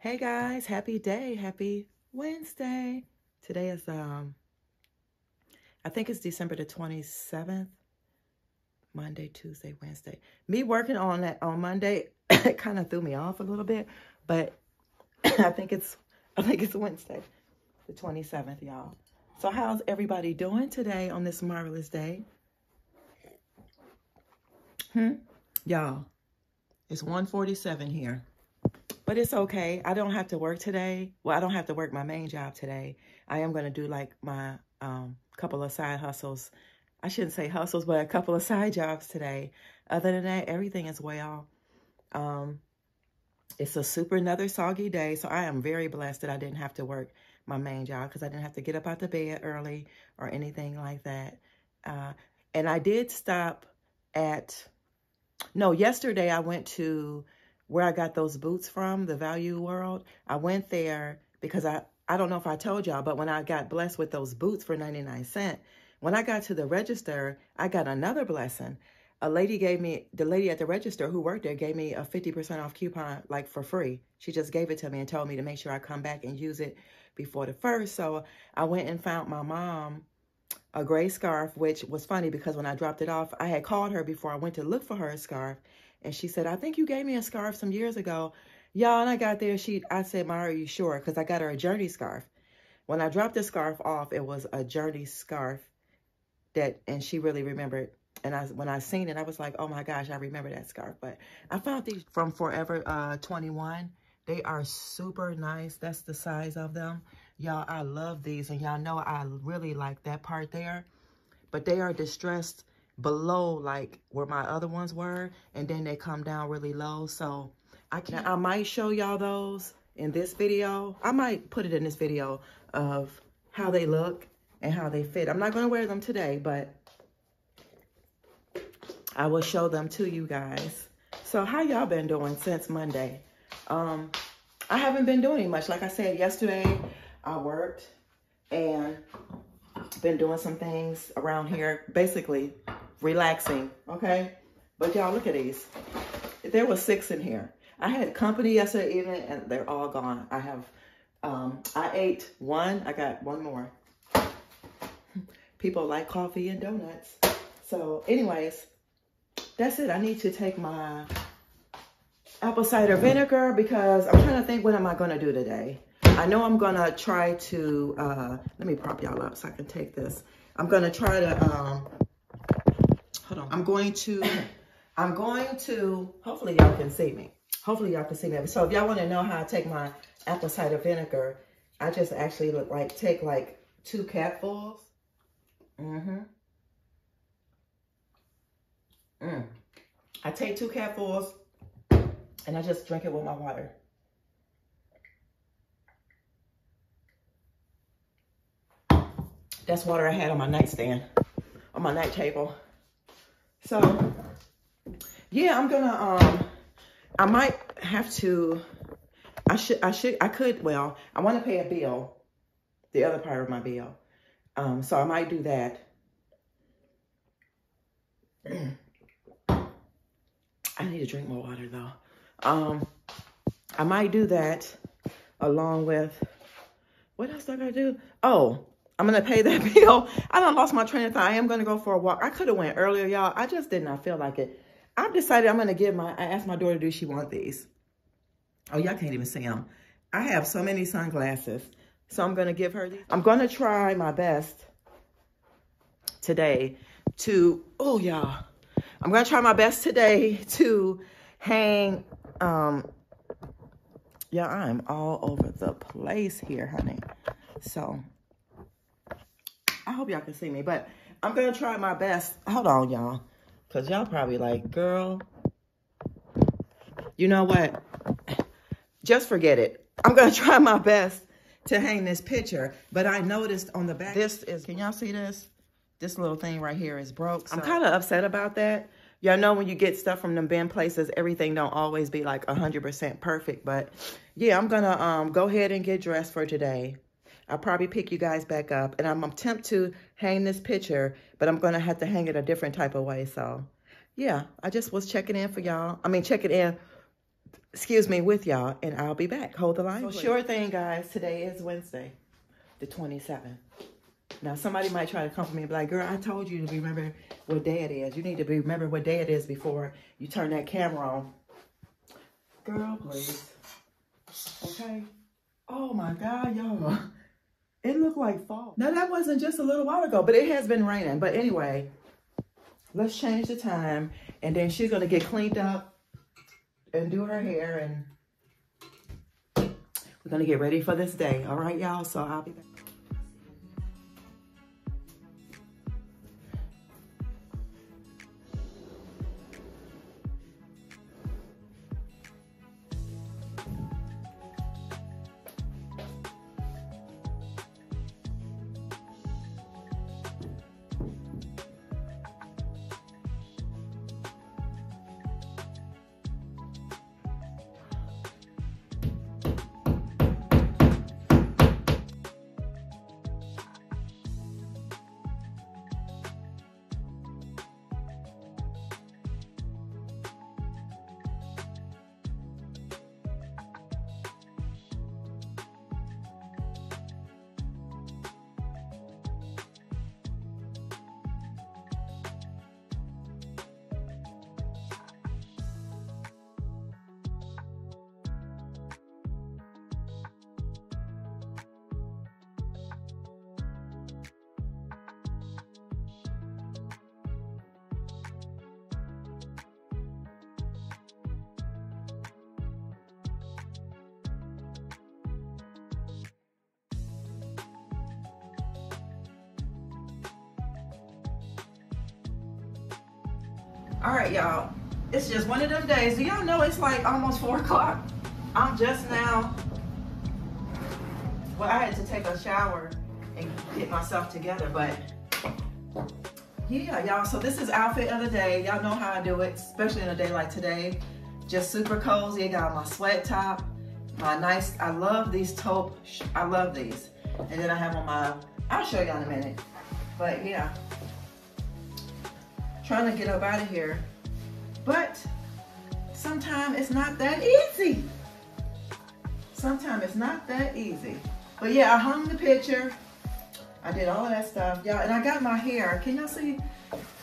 Hey guys, happy day, happy Wednesday. Today is, um, I think it's December the 27th. Monday, Tuesday, Wednesday. Me working on that on Monday, kind of threw me off a little bit, but I think it's, I think it's Wednesday, the 27th, y'all. So how's everybody doing today on this marvelous day? Hmm? Y'all, it's 147 here. But it's okay. I don't have to work today. Well, I don't have to work my main job today. I am going to do like my um, couple of side hustles. I shouldn't say hustles, but a couple of side jobs today. Other than that, everything is well. Um, it's a super another soggy day, so I am very blessed that I didn't have to work my main job because I didn't have to get up out the bed early or anything like that. Uh, and I did stop at, no, yesterday I went to where I got those boots from, the Value World. I went there because I, I don't know if I told y'all, but when I got blessed with those boots for 99 cents, when I got to the register, I got another blessing. A lady gave me, the lady at the register who worked there gave me a 50% off coupon, like for free. She just gave it to me and told me to make sure I come back and use it before the first. So I went and found my mom a gray scarf, which was funny because when I dropped it off, I had called her before I went to look for her scarf. And she said, I think you gave me a scarf some years ago. Y'all, and I got there, she, I said, Ma, are you sure? Because I got her a journey scarf. When I dropped the scarf off, it was a journey scarf that, and she really remembered. And I, when I seen it, I was like, oh my gosh, I remember that scarf. But I found these from Forever uh, 21. They are super nice. That's the size of them. Y'all, I love these. And y'all know I really like that part there. But they are distressed below like where my other ones were and then they come down really low. So I can I might show y'all those in this video. I might put it in this video of how they look and how they fit. I'm not going to wear them today but I will show them to you guys. So how y'all been doing since Monday? Um I haven't been doing much. Like I said yesterday I worked and been doing some things around here. Basically relaxing, okay? But y'all, look at these. There was six in here. I had company yesterday evening, and they're all gone. I have, um, I ate one. I got one more. People like coffee and donuts. So anyways, that's it. I need to take my apple cider vinegar because I'm trying to think what am I going to do today. I know I'm going to try to, uh, let me prop y'all up so I can take this. I'm going to try to um. I'm going to, I'm going to, hopefully y'all can see me. Hopefully y'all can see me. So if y'all want to know how I take my apple cider vinegar, I just actually look like, take like two capfuls. Mm-hmm. Mm. I take two capfuls and I just drink it with my water. That's water I had on my nightstand, on my night table. So, yeah, I'm gonna, um, I might have to, I should, I should, I could, well, I want to pay a bill, the other part of my bill. Um, so I might do that. I need to drink more water though. Um, I might do that along with, what else do I gotta do? Oh, I'm going to pay that bill. I don't lost my train of thought. I am going to go for a walk. I could have went earlier, y'all. I just did not feel like it. I've decided I'm going to give my, I asked my daughter, do she want these? Oh, y'all can't even see them. I have so many sunglasses. So I'm going to give her these. I'm going to try my best today to, oh, y'all. I'm going to try my best today to hang, um, yeah, I'm all over the place here, honey. So I hope y'all can see me, but I'm going to try my best. Hold on, y'all. Because y'all probably like, girl, you know what? Just forget it. I'm going to try my best to hang this picture. But I noticed on the back, this is, can y'all see this? This little thing right here is broke. So. I'm kind of upset about that. Y'all know when you get stuff from them bin places, everything don't always be like 100% perfect. But yeah, I'm going to um, go ahead and get dressed for today. I'll probably pick you guys back up. And I'm attempt to hang this picture, but I'm going to have to hang it a different type of way. So, yeah, I just was checking in for y'all. I mean, checking in excuse me, with y'all, and I'll be back. Hold the line. So sure thing, guys. Today is Wednesday, the 27th. Now, somebody might try to come for me and be like, girl, I told you to remember what day it is. You need to be, remember what day it is before you turn that camera on. Girl, please. Okay? Oh, my God, y'all. It looked like fall. Now, that wasn't just a little while ago, but it has been raining. But anyway, let's change the time. And then she's to get cleaned up and do her hair. And we're to get ready for this day. All right, y'all? So I'll be back. All right, y'all. It's just one of them days. Do y'all know it's like almost four o'clock? I'm just now. Well, I had to take a shower and get myself together, but yeah, y'all. So this is outfit of the day. Y'all know how I do it, especially in a day like today. Just super cozy. I got my sweat top, my nice. I love these taupe. I love these. And then I have on my. I'll show y'all in a minute. But yeah, trying to get up out of here. But sometimes it's not that easy. Sometimes it's not that easy. But yeah, I hung the picture. I did all of that stuff. Y'all, and I got my hair. Can y'all see?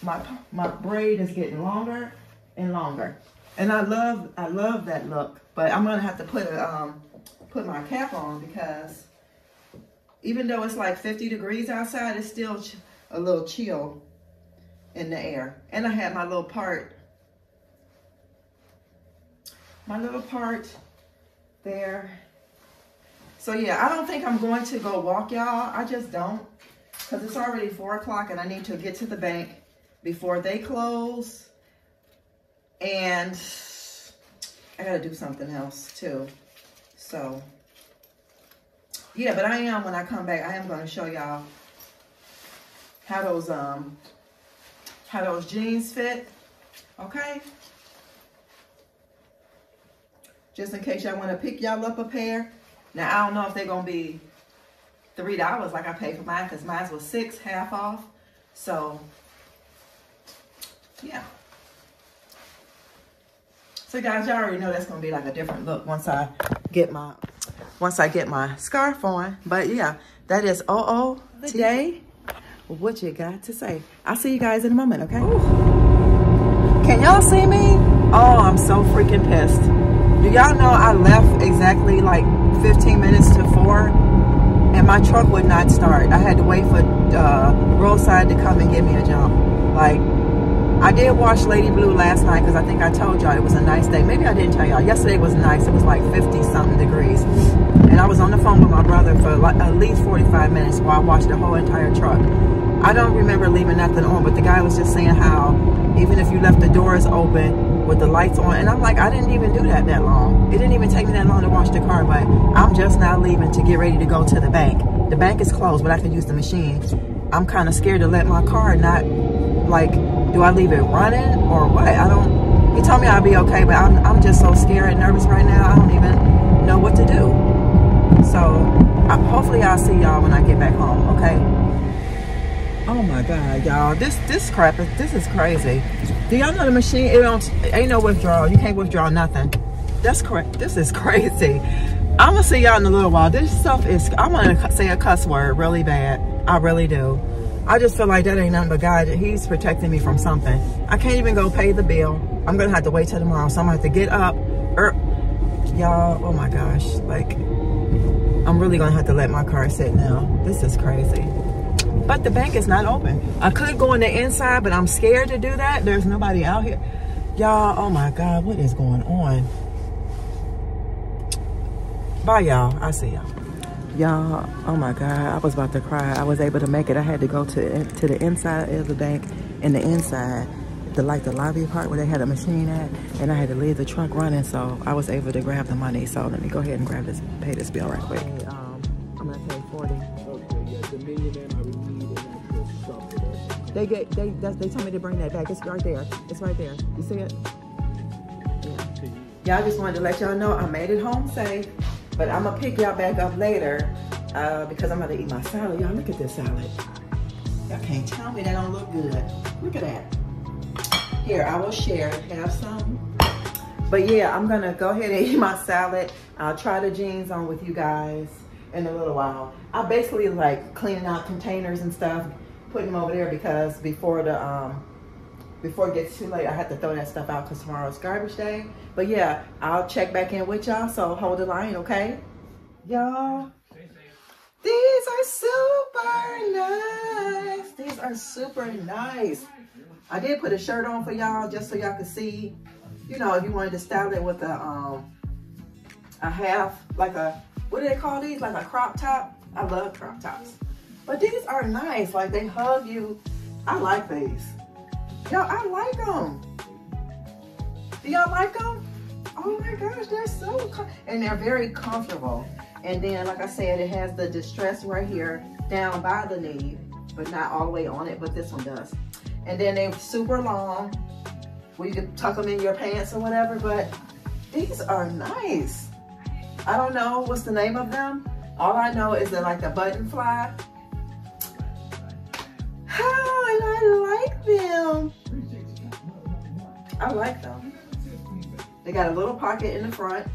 My my braid is getting longer and longer. And I love I love that look. But I'm gonna have to put a, um put my cap on because even though it's like 50 degrees outside, it's still a little chill in the air. And I had my little part, my little part there. So yeah, I don't think I'm going to go walk y'all. I just don't. Because it's already 4 o'clock and I need to get to the bank before they close. And I got to do something else too. So, yeah, but I am, when I come back, I am going to show y'all how those um how those jeans fit, okay? Just in case y'all want to pick y'all up a pair. Now, I don't know if they're to be $3 like I paid for mine because mine was 6 half off. So, yeah. So guys, y'all already know that's gonna be like a different look once I get my once I get my scarf on. But yeah, that is oh the day what you got to say. I'll see you guys in a moment, okay? Can y'all see me? Oh, I'm so freaking pissed. Do y'all know I left exactly like 15 minutes to 4 and my truck would not start. I had to wait for uh, roadside to come and give me a jump. Like, I did watch Lady Blue last night because I think I told y'all it was a nice day. Maybe I didn't tell y'all. Yesterday was nice. It was like 50 something degrees. And I was on the phone with my brother for like at least 45 minutes while I watched the whole entire truck. I don't remember leaving nothing on, but the guy was just saying how even if you left the doors open with the lights on, and I'm like, I didn't even do that that long. It didn't even take me that long to wash the car, but I'm just now leaving to get ready to go to the bank. The bank is closed, but I can use the machine. I'm kind of scared to let my car not, like, do I leave it running or what? I don't, he told me I'd be okay, but I'm, I'm just so scared and nervous right now. I don't even know what to do. So, I, hopefully I'll see y'all when I get back home, okay? Oh my God, y'all. This this crap is this is crazy. Do y'all know the machine? It don't ain't no withdrawal. You can't withdraw nothing. That's correct. This is crazy. I'm gonna see y'all in a little while. This stuff is, I wanna say a cuss word really bad. I really do. I just feel like that ain't nothing but God. He's protecting me from something. I can't even go pay the bill. I'm gonna have to wait till tomorrow. So I'm gonna have to get up. Er, y'all, oh my gosh. Like, I'm really gonna have to let my car sit now. This is crazy. But the bank is not open. I could go on the inside, but I'm scared to do that. There's nobody out here. Y'all, oh my God, what is going on? Bye, y'all. I see y'all. Y'all, oh my God, I was about to cry. I was able to make it. I had to go to to the inside of the bank and the inside, the like the lobby part where they had a machine at, and I had to leave the truck running, so I was able to grab the money. So let me go ahead and grab this, pay this bill right quick. Okay, um, I'm gonna pay 40. Okay, yeah, They get they they told me to bring that back. It's right there. It's right there. You see it? Yeah. Y'all just wanted to let y'all know I made it home safe. But I'm gonna pick y'all back up later uh, because I'm gonna eat my salad. Y'all look at this salad. Y'all can't tell me that don't look good. Look at that. Here, I will share, have some. But yeah, I'm gonna go ahead and eat my salad. I'll try the jeans on with you guys in a little while. I basically like cleaning out containers and stuff, putting them over there because before the um, before it gets too late, I have to throw that stuff out because tomorrow's garbage day. But yeah, I'll check back in with y'all, so hold the line, okay? Y'all, these are super nice. These are super nice. I did put a shirt on for y'all just so y'all could see, you know, if you wanted to style it with a, um, a half, like a, what do they call these? Like a crop top? I love crop tops. But these are nice, like they hug you. I like these. Yo, I like them. Do y'all like them? Oh my gosh, they're so, and they're very comfortable. And then, like I said, it has the distress right here down by the knee, but not all the way on it, but this one does. And then they're super long, where you can tuck them in your pants or whatever, but these are nice. I don't know what's the name of them. All I know is that like a button fly. Oh, and I like them. I like them. They got a little pocket in the front,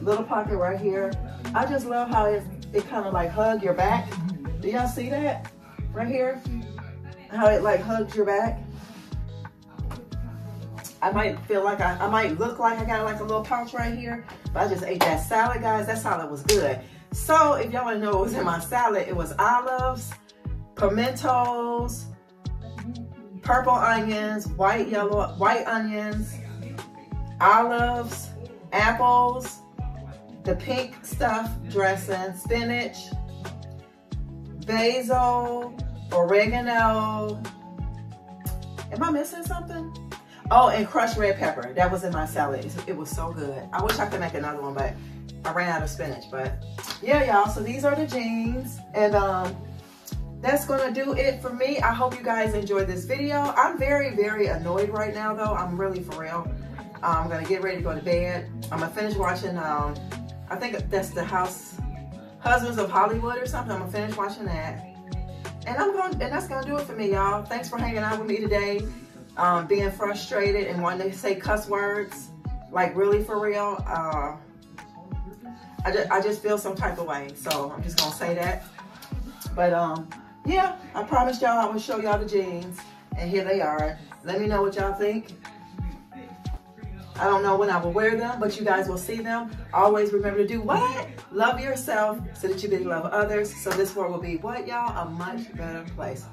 little pocket right here. I just love how it, it kind of like hug your back. Do y'all see that right here? How it like hugs your back. I might feel like I, I might look like I got like a little pouch right here, but I just ate that salad, guys. That salad was good. So if y'all wanna know what was in my salad, it was olives, pimentos, purple onions, white yellow, white onions, olives, apples, the pink stuff dressing, spinach, basil, oregano. Am I missing something? Oh, and crushed red pepper. That was in my salad. It was so good. I wish I could make another one, but I ran out of spinach. But yeah, y'all. So these are the jeans. And um, that's gonna do it for me. I hope you guys enjoyed this video. I'm very, very annoyed right now though. I'm really for real. I'm gonna get ready to go to bed. I'm gonna finish watching, um, I think that's the House, Husbands of Hollywood or something. I'm gonna finish watching that. And I'm going, and that's gonna do it for me, y'all. Thanks for hanging out with me today. Um, being frustrated and wanting to say cuss words, like really for real. Uh, I just, I just feel some type of way. So I'm just gonna say that. But um, yeah, I promised y'all I would show y'all the jeans. And here they are. Let me know what y'all think. I don't know when I will wear them, but you guys will see them. Always remember to do what? Love yourself so that you can love others. So this world will be what, y'all? A much better place.